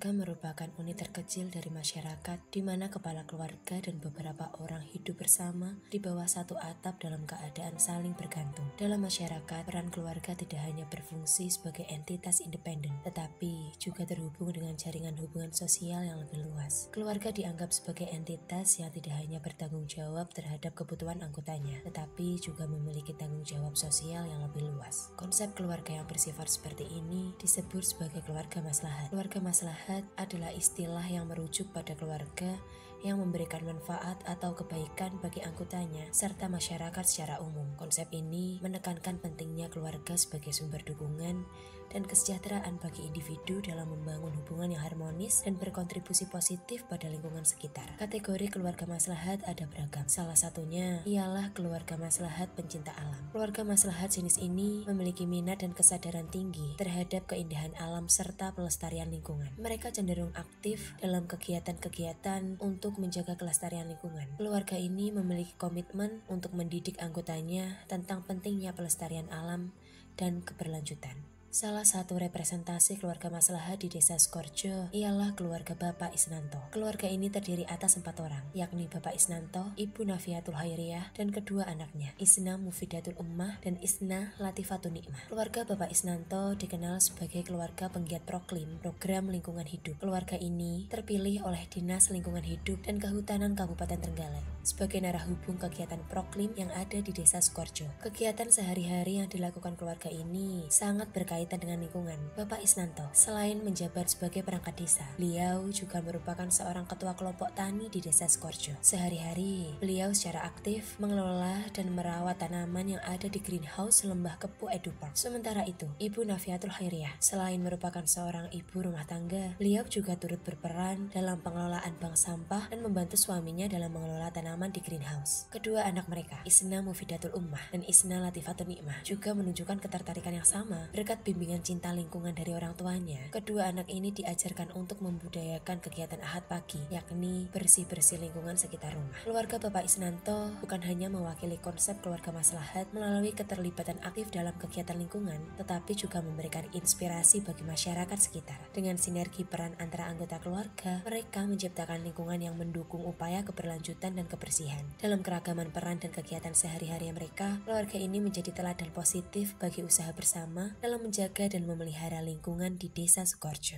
Keluarga merupakan unit terkecil dari masyarakat di mana kepala keluarga dan beberapa orang hidup bersama di bawah satu atap dalam keadaan saling bergantung. Dalam masyarakat, peran keluarga tidak hanya berfungsi sebagai entitas independen, tetapi juga terhubung dengan jaringan hubungan sosial yang lebih luas. Keluarga dianggap sebagai entitas yang tidak hanya bertanggung jawab terhadap kebutuhan anggotanya, tetapi juga memiliki tanggung jawab sosial yang lebih luas. Konsep keluarga yang bersifat seperti ini disebut sebagai keluarga maslahat. Keluarga maslahat adalah istilah yang merujuk pada keluarga yang memberikan manfaat atau kebaikan bagi anggotanya serta masyarakat secara umum. Konsep ini menekankan pentingnya keluarga sebagai sumber dukungan dan kesejahteraan bagi individu dalam membangun hubungan yang harmonis dan berkontribusi positif pada lingkungan sekitar. Kategori keluarga maslahat ada beragam. Salah satunya ialah keluarga maslahat pencinta alam. Keluarga maslahat jenis ini memiliki minat dan kesadaran tinggi terhadap keindahan alam serta pelestarian lingkungan. Mereka cenderung aktif dalam kegiatan-kegiatan untuk menjaga kelestarian lingkungan. Keluarga ini memiliki komitmen untuk mendidik anggotanya tentang pentingnya pelestarian alam dan keberlanjutan. Salah satu representasi keluarga maslahat di desa Skorjo ialah keluarga Bapak Isnanto. Keluarga ini terdiri atas empat orang, yakni Bapak Isnanto, Ibu Nafiatul Hairiyah, dan kedua anaknya, Isna Mufidatul Ummah dan Isna Latifatul Nikmah. Keluarga Bapak Isnanto dikenal sebagai keluarga penggiat proklim program lingkungan hidup. Keluarga ini terpilih oleh Dinas Lingkungan Hidup dan Kehutanan Kabupaten Trenggalek sebagai narah hubung kegiatan proklim yang ada di desa Skorjo. Kegiatan sehari-hari yang dilakukan keluarga ini sangat berkaitan berkaitan dengan lingkungan. Bapak Isnanto, selain menjabat sebagai perangkat desa, beliau juga merupakan seorang ketua kelompok tani di desa Skorjo. Sehari-hari, beliau secara aktif mengelola dan merawat tanaman yang ada di greenhouse Lembah Kepu Edu Park. Sementara itu, Ibu Nafiatul Khairiyah, selain merupakan seorang ibu rumah tangga, beliau juga turut berperan dalam pengelolaan bank sampah dan membantu suaminya dalam mengelola tanaman di greenhouse. Kedua anak mereka, Isna Mufidatul Ummah dan Isna Latifatul Nikmah, juga menunjukkan ketertarikan yang sama berkat bimbingan cinta lingkungan dari orang tuanya, kedua anak ini diajarkan untuk membudayakan kegiatan ahad pagi, yakni bersih-bersih lingkungan sekitar rumah. Keluarga Bapak Isnanto bukan hanya mewakili konsep keluarga maslahat melalui keterlibatan aktif dalam kegiatan lingkungan, tetapi juga memberikan inspirasi bagi masyarakat sekitar. Dengan sinergi peran antara anggota keluarga, mereka menciptakan lingkungan yang mendukung upaya keberlanjutan dan kebersihan. Dalam keragaman peran dan kegiatan sehari-hari mereka, keluarga ini menjadi teladan positif bagi usaha bersama dalam menjaga menjaga dan memelihara lingkungan di Desa Sukorjo.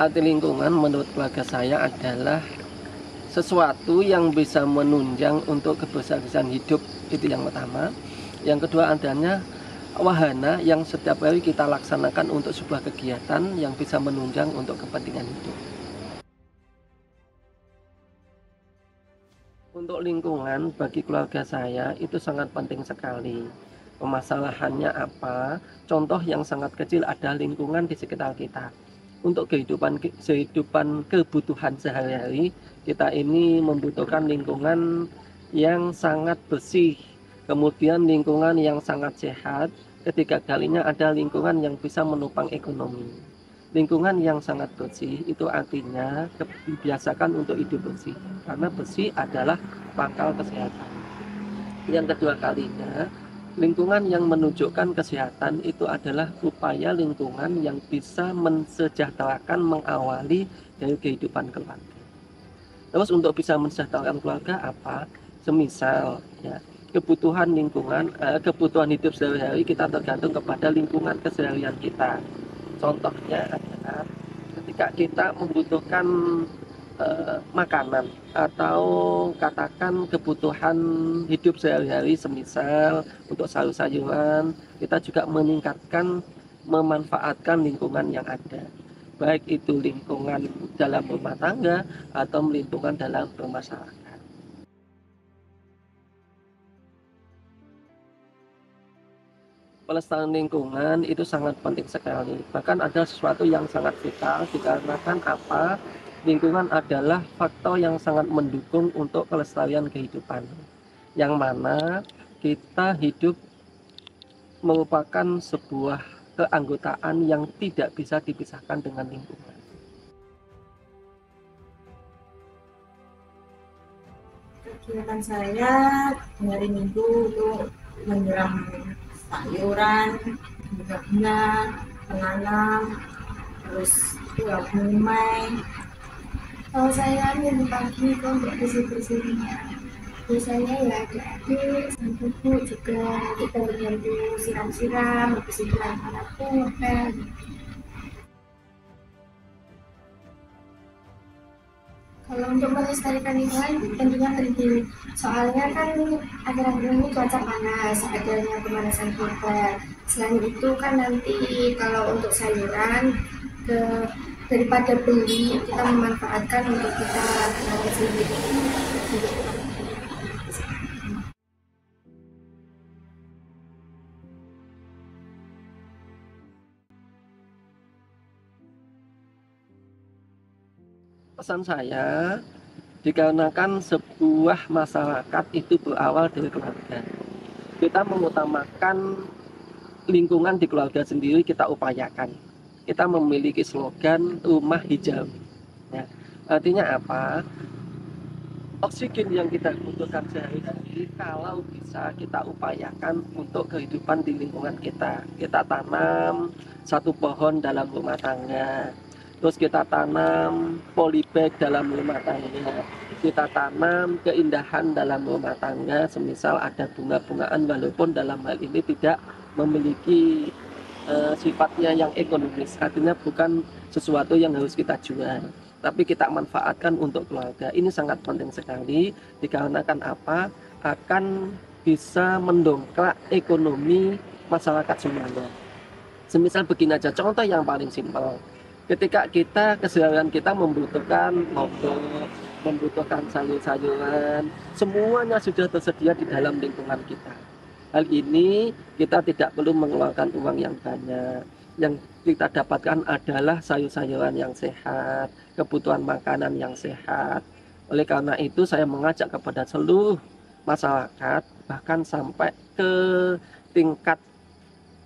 Arti lingkungan menurut keluarga saya adalah sesuatu yang bisa menunjang untuk kebersihan hidup itu yang pertama. Yang kedua adanya wahana yang setiap hari kita laksanakan untuk sebuah kegiatan yang bisa menunjang untuk kepentingan hidup. Untuk lingkungan bagi keluarga saya itu sangat penting sekali. Pemasalahannya apa? Contoh yang sangat kecil ada lingkungan di sekitar kita. Untuk kehidupan kehidupan kebutuhan sehari-hari, kita ini membutuhkan lingkungan yang sangat bersih, kemudian lingkungan yang sangat sehat, ketiga kalinya ada lingkungan yang bisa menopang ekonomi lingkungan yang sangat bersih itu artinya dibiasakan untuk hidup bersih. Karena bersih adalah pangkal kesehatan. Yang kedua kalinya lingkungan yang menunjukkan kesehatan itu adalah upaya lingkungan yang bisa mensejahterakan mengawali dari kehidupan keluarga. Terus untuk bisa mensejahterakan keluarga apa? Semisal ya kebutuhan lingkungan eh, kebutuhan hidup sehari-hari kita tergantung kepada lingkungan keseharian kita Contohnya ketika kita membutuhkan uh, makanan atau katakan kebutuhan hidup sehari-hari semisal untuk sayur-sayuran kita juga meningkatkan memanfaatkan lingkungan yang ada. Baik itu lingkungan dalam rumah tangga atau lingkungan dalam bermasyarakat pelestarian lingkungan itu sangat penting sekali. Bahkan ada sesuatu yang sangat vital dikarenakan apa? Lingkungan adalah faktor yang sangat mendukung untuk kelestarian kehidupan. Yang mana kita hidup merupakan sebuah keanggotaan yang tidak bisa dipisahkan dengan lingkungan. kegiatan saya hari minggu itu menyiram sayuran bunga-bunga menanam terus ya mulai kalau saya minggu pagi itu untuk bersih-bersih biasanya ya adik-adik sama ibu juga kita bantu siram-siram bersihkan anakku ngepel untuk melestarikan lingkungan tentunya penting. Soalnya kan akhir-akhir ini cuaca panas, adanya pemanasan global. Selain itu kan nanti kalau untuk sayuran ke daripada beli kita memanfaatkan untuk kita nanam sendiri. Pesan saya dikarenakan sebuah masyarakat itu berawal dari keluarga. Kita mengutamakan lingkungan di keluarga sendiri kita upayakan. Kita memiliki slogan rumah hijau. Ya. artinya apa? Oksigen yang kita butuhkan sehari-hari kalau bisa kita upayakan untuk kehidupan di lingkungan kita. Kita tanam satu pohon dalam rumah tangga terus kita tanam polybag dalam rumah tangga. Kita tanam keindahan dalam rumah tangga semisal ada bunga-bungaan walaupun dalam hal ini tidak memiliki uh, sifatnya yang ekonomis. Artinya bukan sesuatu yang harus kita jual tapi kita manfaatkan untuk keluarga. Ini sangat penting sekali dikarenakan apa? Akan bisa mendongkrak ekonomi masyarakat semuanya. Semisal begini aja contoh yang paling simpel ketika kita keseharian kita membutuhkan lombok, membutuhkan sayur-sayuran, semuanya sudah tersedia di dalam lingkungan kita. Hal ini kita tidak perlu mengeluarkan uang yang banyak. Yang kita dapatkan adalah sayur-sayuran yang sehat, kebutuhan makanan yang sehat. Oleh karena itu saya mengajak kepada seluruh masyarakat bahkan sampai ke tingkat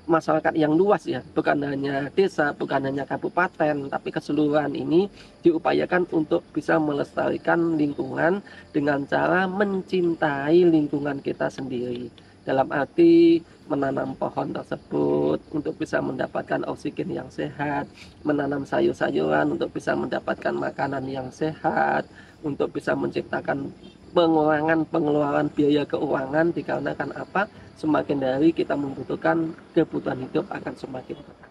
masyarakat yang luas ya, bukan hanya desa, bukan hanya kabupaten, tapi keseluruhan ini diupayakan untuk bisa melestarikan lingkungan dengan cara mencintai lingkungan kita sendiri. Dalam arti menanam pohon tersebut untuk bisa mendapatkan oksigen yang sehat, menanam sayur-sayuran untuk bisa mendapatkan makanan yang sehat, untuk bisa menciptakan pengurangan pengeluaran biaya keuangan dikarenakan apa? Semakin dari kita membutuhkan kebutuhan hidup akan semakin bertambah.